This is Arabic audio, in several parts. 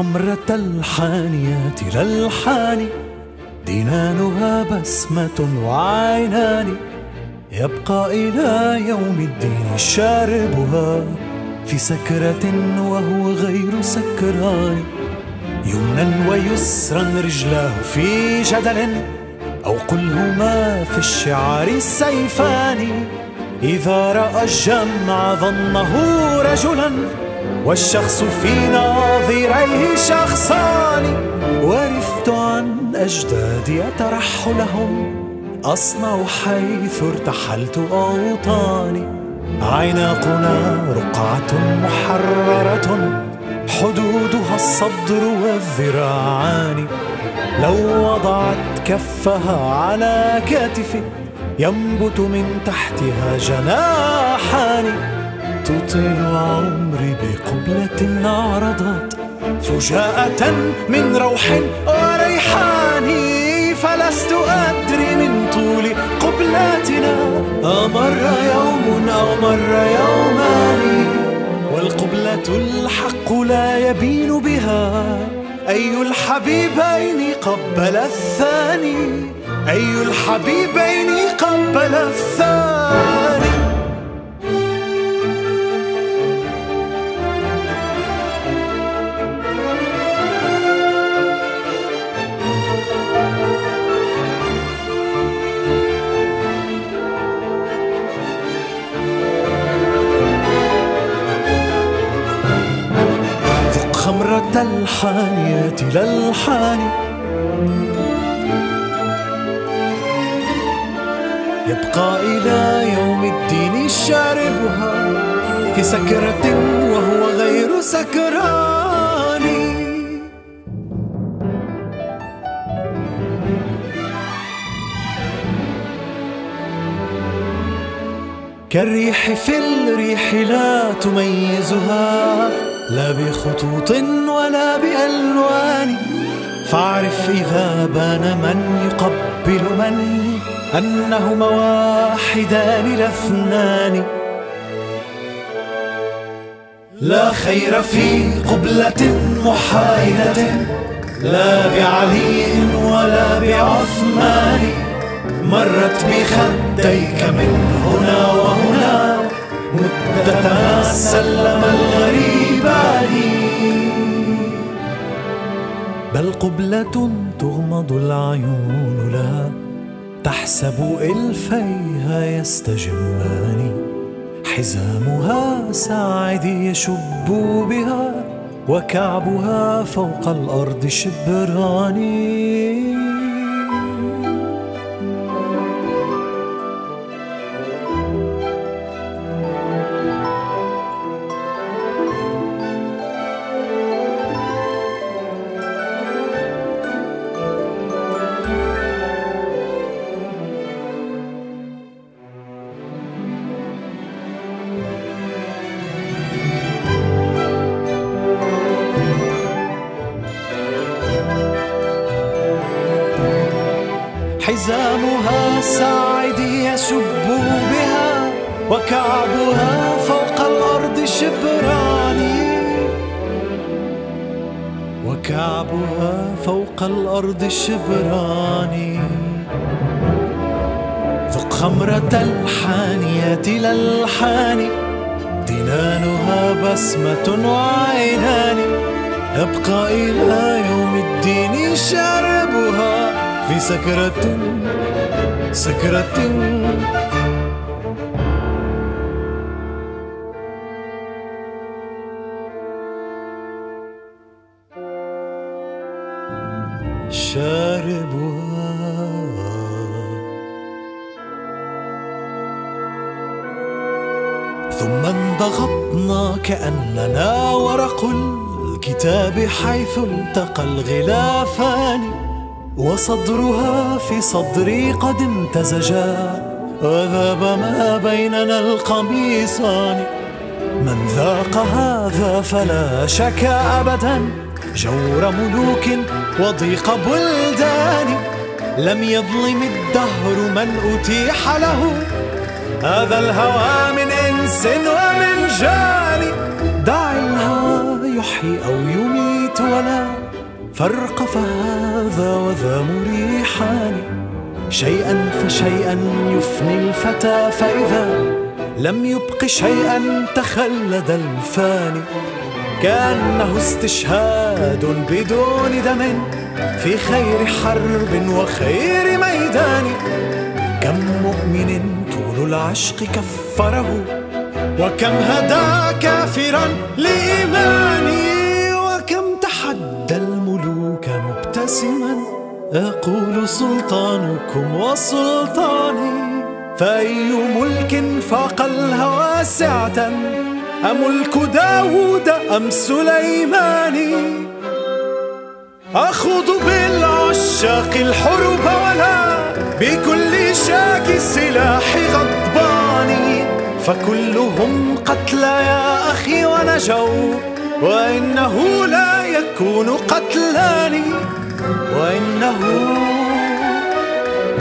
خمرة الحانيات للحان دينانها بسمة وعينان. يبقى إلى يوم الدين شاربها في سكرة وهو غير سكران. يمنا ويسرا رجلاه في جدل أو قل هما في الشعار السيفان إذا رأى الجمع ظنه رجلا والشخص في ناظريه شخصان. ورثت عن أجدادي ترحلهم أصنع حيث ارتحلت أوطاني. عناقنا رقعة محررة. حدودها الصدر والذراعان. لو وضعت كفها على كتفي ينبت من تحتها جناحان. تطيل عمري بقبلة عرضت فجاءة من روح وريحان فلست أدري من طول قبلاتنا. أمر يوم أو مر يومان والقبلة الحق لا يبين بها. أي الحبيبين قبل الثاني؟ أي الحبيبين قبل الثاني؟ خمرة الحانيات للحان يبقى إلى يوم الدين شاربها في سكرة وهو غير سكران. كالريح في الريح لا تميزها. لا بخطوط ولا بألوان. فاعرف إذا بان من يقبل من. أنهما واحدان لا اثنان لا خير في قبلة محايدة. لا بعلي ولا بعثمان. مرت بخديك من هنا وهنا. مدة ما سلم بل قبلة تغمض العيون لها تحسب إلفيها يستجمان حزامها ساعد يشب بها وكعبها فوق الأرض شبران حزامها ساعد يشب بها وكعبها فوق الأرض شبران. وكعبها فوق الأرض شبران. ذق خمرة الحانيات للحان دنانها بسمة وعينان. يبقى إلى يوم الدين شاربها في سكرة سكرة. شاربها. ثم انضغطنا كأننا ورق الكتاب حيث التقى الغلافان. وصدرها في صدري قد امتزجا. وذاب ما بيننا القميصان. من ذاق هذا فلا شك أبدا. جور ملوك وضيق بلدان. لم يظلم الدهر من أتيح له. هذا الهوى من إنس ومن جان. دع الهوى يحيي أو يميت ولا فرق فهذا وذا مريحان. شيئا فشيئا يفني الفتى فإذا لم يبق شيئا تخلد الفاني. كأنه استشهاد بدون دم في خير حرب وخير ميدان. كم مؤمن طول العشق كفره وكم هدى كافرا لإيماني مبتسما أقول سلطانكم وسلطاني فأي ملك فاق الهوى سعة؟ أملك داود أم سليمان أخوض بالعشاق الحروب ولا بكل شاك السلاح غضبان فكلهم قتلى يا أخي ونجوا وإنه لا يكون قتلان وإنه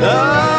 لا